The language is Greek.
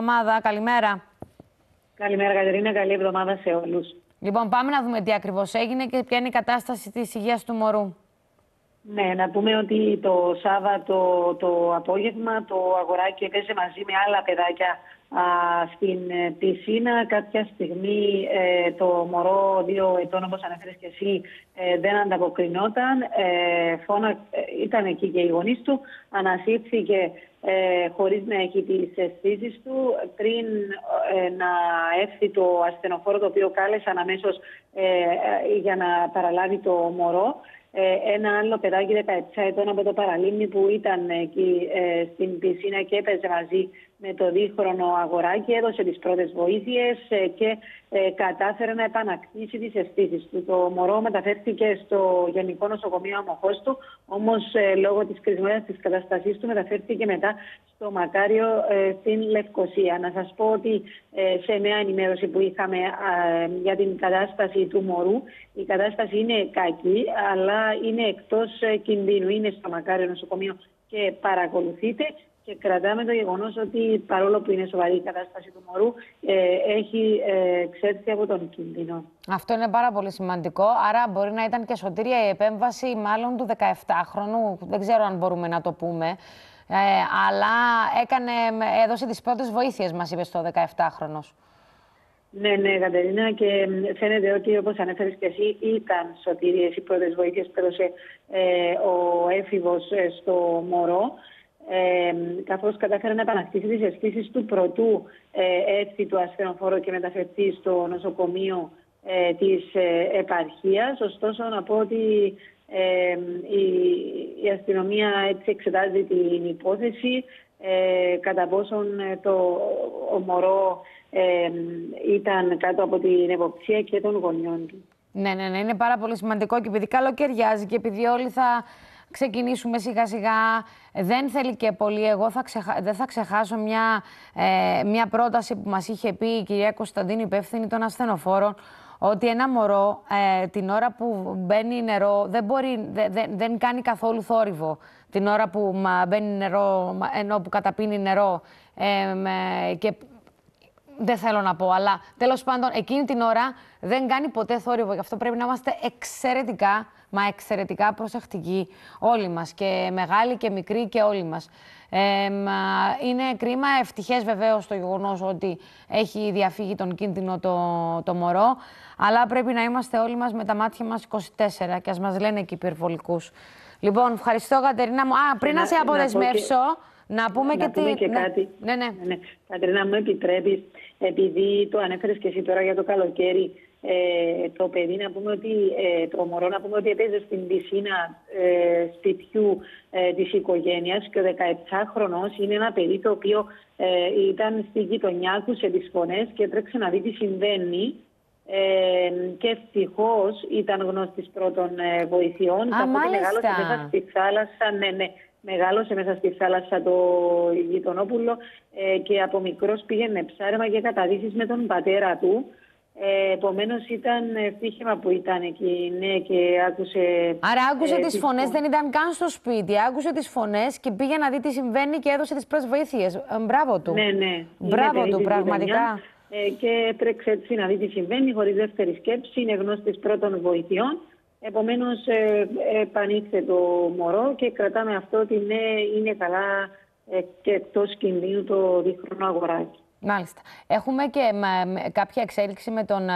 εβδομάδα. Καλημέρα. Καλημέρα, Κατερίνα. Καλή εβδομάδα σε όλους. Λοιπόν, πάμε να δούμε τι ακριβώς έγινε και ποια είναι η κατάσταση της υγείας του μωρού. Ναι, να πούμε ότι το Σάββατο το απόγευμα το αγοράκι έπαιζε μαζί με άλλα παιδάκια α, στην ε, πισίνα. Κάποια στιγμή ε, το μωρό δύο ετών, όπως ανέφερες και εσύ, ε, δεν ανταποκρινόταν. Ε, φώνα, ήταν εκεί και οι γονείς του. Ανασύρθηκε ε, χωρίς να έχει τις αισθήσεις του πριν να έρθει το ασθενοφόρο το οποίο κάλεσαν αμέσως για να παραλάβει το μωρό. Ε, ένα άλλο παιδάκι 17 ετών από το Παραλίμνη που ήταν εκεί ε, στην πισίνα και έπαιζε μαζί με το δίχρονο αγοράκι, έδωσε τις πρώτες βοήθειες ε, και κατάφερε να επανακτήσει τις αισθήσεις του. Το μωρό μεταφέρθηκε στο Γενικό Νοσοκομείο Αμοχώς του, όμως λόγω της κρισμότητας της καταστασής του μεταφέρθηκε μετά στο Μακάριο στην Λευκοσία. Να σας πω ότι σε μια ενημέρωση που είχαμε για την κατάσταση του μωρού, η κατάσταση είναι κακή, αλλά είναι εκτός ε, κινδύνου. Είναι στο Μακάριο νοσοκομείο και παρακολουθείτε και κρατάμε το γεγονός ότι παρόλο που είναι σοβαρή η κατάσταση του μωρού, ε, έχει ε, εξέρθει από τον κίνδυνο. Αυτό είναι πάρα πολύ σημαντικό. Άρα μπορεί να ήταν και σωτήρια η επέμβαση μάλλον του 17χρονου. Δεν ξέρω αν μπορούμε να το πούμε. Ε, αλλά έκανε, έδωσε τις πρώτες βοήθειες, μας είπες, στο 17χρονος. Ναι, ναι, Κατερίνα, και φαίνεται ότι όπως ανέφερες και εσύ ήταν σωτήριες οι πρώτες βοήθειες που έδωσε ε, ο έφηβος ε, στο μωρό ε, καθώς κατάφερε να επανακτήσει τις αισθήσεις του πρωτού ε, έρθει του ασθενοφόρο και μεταφερθεί στο νοσοκομείο ε, της ε, επαρχίας. Ωστόσο να πω ότι ε, η, η αστυνομία έτσι εξετάζει την υπόθεση ε, κατά πόσον το ο μωρό ήταν κάτω από την εποπτεία και των γονιών του. Ναι, ναι, ναι, είναι πάρα πολύ σημαντικό και επειδή καλοκαιριάζει και επειδή όλοι θα ξεκινήσουμε σιγά σιγά, δεν θέλει και πολύ. Εγώ θα δεν θα ξεχάσω μια, ε, μια πρόταση που μας είχε πει η κυρία Κωνσταντίνη, υπεύθυνη των ασθενοφόρων, ότι ένα μωρό ε, την ώρα που μπαίνει νερό δεν, μπορεί, δεν κάνει καθόλου θόρυβο. Την ώρα που μπαίνει νερό, ενώ που καταπίνει νερό ε, και δεν θέλω να πω, αλλά τέλος πάντων εκείνη την ώρα δεν κάνει ποτέ θόρυβο. Γι' αυτό πρέπει να είμαστε εξαιρετικά, μα εξαιρετικά προσεκτικοί όλοι μας. Και μεγάλοι και μικροί και όλοι μας. Ε, είναι κρίμα, ευτυχές βεβαίως το γεγονός ότι έχει διαφύγει τον κίνδυνο το, το μωρό. Αλλά πρέπει να είμαστε όλοι μας με τα μάτια μας 24 και ας μας λένε και υπερβολικούς. Λοιπόν, ευχαριστώ Κατερίνα μου. Α, πριν να, σε αποδεσμεύσω. Να πούμε να και, πούμε και ναι. κάτι. Ναι, ναι. ναι. Κατρίνα, μου επιτρέπεις, επειδή το ανέφερες και εσύ τώρα για το καλοκαίρι, ε, το παιδί να πούμε ότι, ε, το μωρό να πούμε ότι έπαιζε στην πισίνα ε, σπιτιού ε, της οικογένειας και ο 17χρονος είναι ένα παιδί το οποίο ε, ήταν στη γειτονιά, άκουσε τις φωνές και έτρεξε να δει τι συμβαίνει ε, και ευτυχώς ήταν γνώστης πρώτων ε, βοηθειών. Α, μάλιστα. Μεγάλωσε μέσα στη θάλασσα, ναι, ναι, μεγάλωσε μέσα στη θάλασσα το γειτονόπουλο ε, και από μικρός πήγαινε ψάρεμα και καταδύσεις με τον πατέρα του. Ε, Επομένως ήταν ευτύχημα που ήταν εκεί, ναι, και άκουσε. Άρα άκουσε ε, τις φωνές, δεν ήταν καν στο σπίτι. Άκουσε τις φωνές και πήγε να δει τι συμβαίνει και έδωσε τις πρώτες βοήθειες. Ε, μπράβο του. Ναι, ναι. Μπράβο του, πραγματικά. Ε, και έτρεξε έτσι να δει τι συμβαίνει χωρίς δεύτερη σκέψη. Είναι γνώστης πρώτων βοηθειών. Επομένως, ε, επανήλθε το μωρό και κρατάμε αυτό ότι ναι, είναι καλά ε, και εκτός κινδύνου το δίχρονο αγοράκι. Μάλιστα. Έχουμε και κάποια εξέλιξη με τον